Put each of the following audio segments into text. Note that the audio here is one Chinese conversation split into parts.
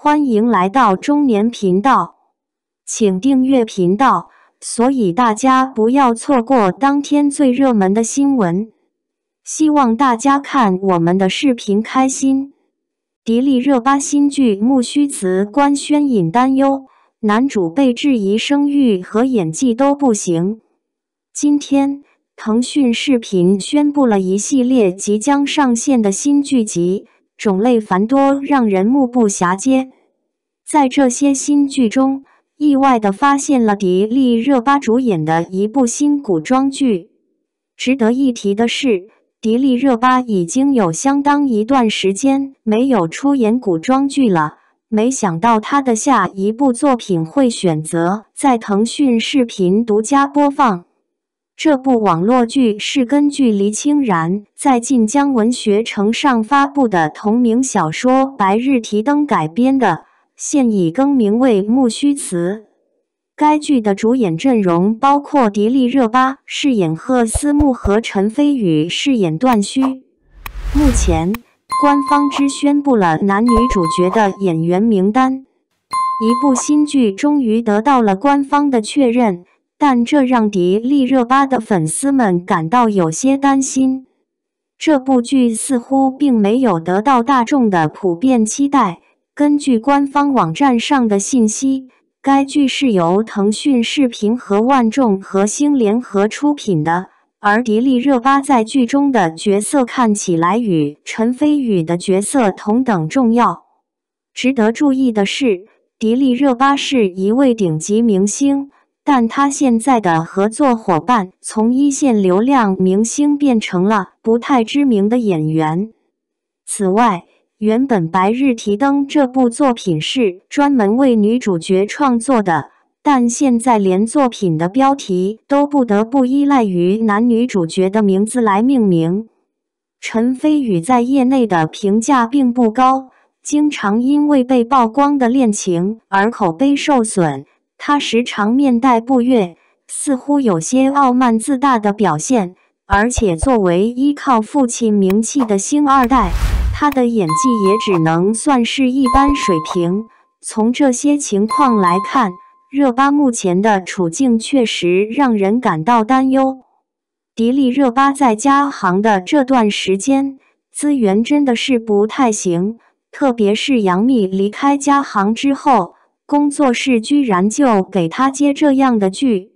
欢迎来到中年频道，请订阅频道，所以大家不要错过当天最热门的新闻。希望大家看我们的视频开心。迪丽热巴新剧《木须辞》官宣引担忧，男主被质疑声誉和演技都不行。今天，腾讯视频宣布了一系列即将上线的新剧集。种类繁多，让人目不暇接。在这些新剧中，意外的发现了迪丽热巴主演的一部新古装剧。值得一提的是，迪丽热巴已经有相当一段时间没有出演古装剧了。没想到她的下一部作品会选择在腾讯视频独家播放。这部网络剧是根据黎清然在晋江文学城上发布的同名小说《白日提灯》改编的，现已更名为《木须辞》。该剧的主演阵容包括迪丽热巴饰演贺思慕和陈飞宇饰演段须。目前，官方只宣布了男女主角的演员名单，一部新剧终于得到了官方的确认。但这让迪丽热巴的粉丝们感到有些担心。这部剧似乎并没有得到大众的普遍期待。根据官方网站上的信息，该剧是由腾讯视频和万众核星联合出品的，而迪丽热巴在剧中的角色看起来与陈飞宇的角色同等重要。值得注意的是，迪丽热巴是一位顶级明星。但他现在的合作伙伴从一线流量明星变成了不太知名的演员。此外，原本《白日提灯》这部作品是专门为女主角创作的，但现在连作品的标题都不得不依赖于男女主角的名字来命名。陈飞宇在业内的评价并不高，经常因为被曝光的恋情而口碑受损。他时常面带不悦，似乎有些傲慢自大的表现。而且，作为依靠父亲名气的星二代，他的演技也只能算是一般水平。从这些情况来看，热巴目前的处境确实让人感到担忧。迪丽热巴在家行的这段时间，资源真的是不太行，特别是杨幂离开家行之后。工作室居然就给他接这样的剧，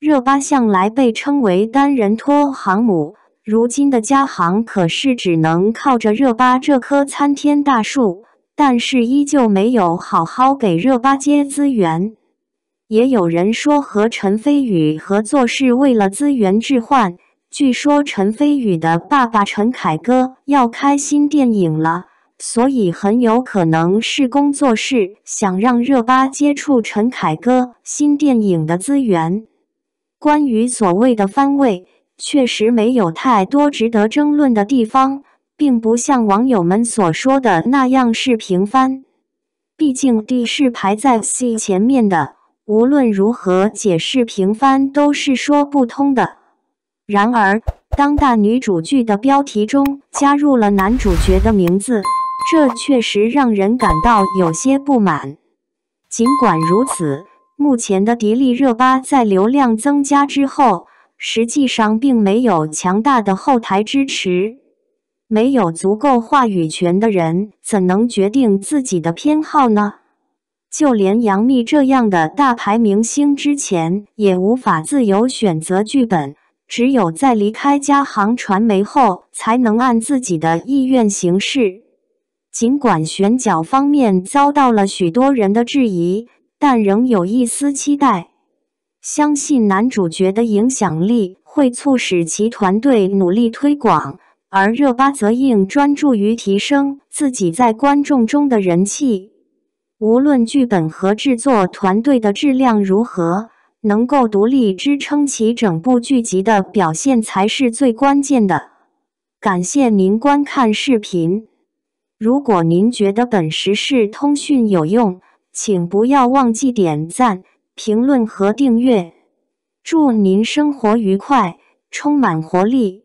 热巴向来被称为单人拖航母，如今的家行可是只能靠着热巴这棵参天大树，但是依旧没有好好给热巴接资源。也有人说和陈飞宇合作是为了资源置换，据说陈飞宇的爸爸陈凯歌要开新电影了。所以很有可能是工作室想让热巴接触陈凯歌新电影的资源。关于所谓的番位，确实没有太多值得争论的地方，并不像网友们所说的那样是平番。毕竟 D 是排在 C 前面的，无论如何解释平番都是说不通的。然而，当大女主剧的标题中加入了男主角的名字。这确实让人感到有些不满。尽管如此，目前的迪丽热巴在流量增加之后，实际上并没有强大的后台支持。没有足够话语权的人，怎能决定自己的偏好呢？就连杨幂这样的大牌明星，之前也无法自由选择剧本，只有在离开嘉行传媒后，才能按自己的意愿行事。尽管选角方面遭到了许多人的质疑，但仍有一丝期待。相信男主角的影响力会促使其团队努力推广，而热巴则应专注于提升自己在观众中的人气。无论剧本和制作团队的质量如何，能够独立支撑起整部剧集的表现才是最关键的。感谢您观看视频。如果您觉得本时事通讯有用，请不要忘记点赞、评论和订阅。祝您生活愉快，充满活力！